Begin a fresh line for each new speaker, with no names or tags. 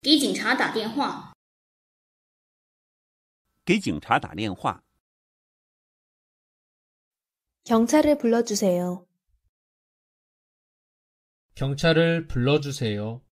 给警察打电话。
给警察打电话。
경찰을불러주세 요.
경찰을불러주세 요.